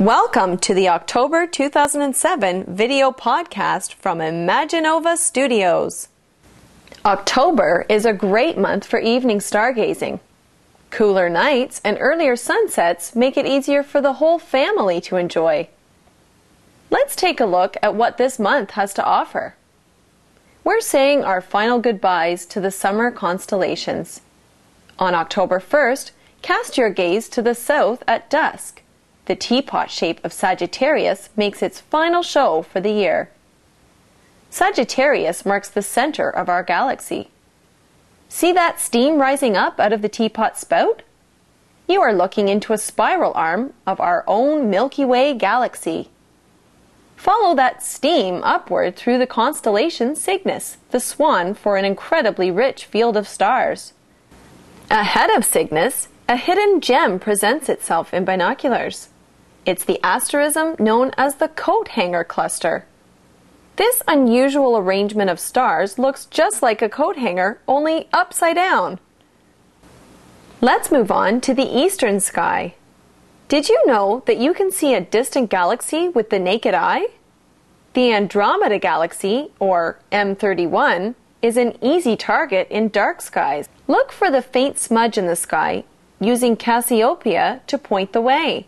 Welcome to the October 2007 video podcast from Imaginova Studios. October is a great month for evening stargazing. Cooler nights and earlier sunsets make it easier for the whole family to enjoy. Let's take a look at what this month has to offer. We're saying our final goodbyes to the summer constellations. On October 1st, cast your gaze to the south at dusk. The teapot shape of Sagittarius makes its final show for the year. Sagittarius marks the center of our galaxy. See that steam rising up out of the teapot spout? You are looking into a spiral arm of our own Milky Way galaxy. Follow that steam upward through the constellation Cygnus, the swan for an incredibly rich field of stars. Ahead of Cygnus, a hidden gem presents itself in binoculars. It's the asterism known as the coat hanger cluster. This unusual arrangement of stars looks just like a coat hanger, only upside down. Let's move on to the eastern sky. Did you know that you can see a distant galaxy with the naked eye? The Andromeda Galaxy, or M31, is an easy target in dark skies. Look for the faint smudge in the sky using Cassiopeia to point the way.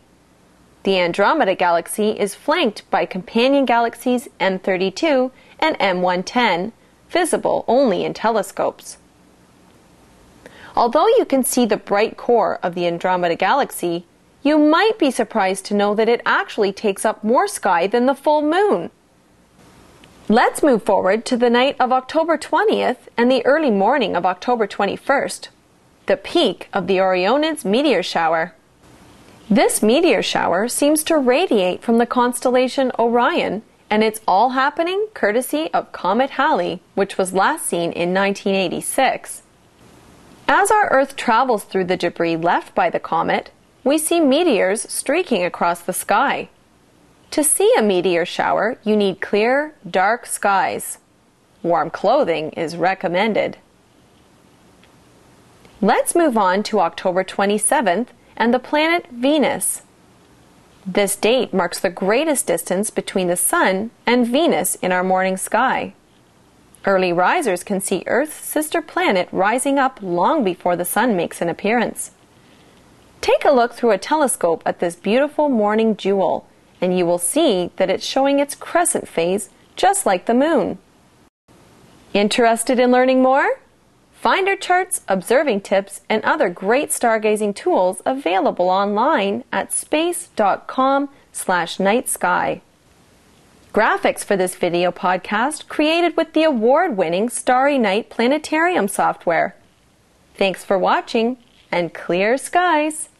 The Andromeda Galaxy is flanked by companion galaxies M32 and M110, visible only in telescopes. Although you can see the bright core of the Andromeda Galaxy, you might be surprised to know that it actually takes up more sky than the full moon. Let's move forward to the night of October 20th and the early morning of October 21st, the peak of the Orionids meteor shower. This meteor shower seems to radiate from the constellation Orion, and it's all happening courtesy of Comet Halley, which was last seen in 1986. As our Earth travels through the debris left by the comet, we see meteors streaking across the sky. To see a meteor shower, you need clear, dark skies. Warm clothing is recommended. Let's move on to October 27th and the planet Venus. This date marks the greatest distance between the Sun and Venus in our morning sky. Early risers can see Earth's sister planet rising up long before the Sun makes an appearance. Take a look through a telescope at this beautiful morning jewel, and you will see that it's showing its crescent phase just like the Moon. Interested in learning more? Finder charts, observing tips, and other great stargazing tools available online at space.com slash nightsky. Graphics for this video podcast created with the award-winning Starry Night Planetarium software. Thanks for watching and clear skies!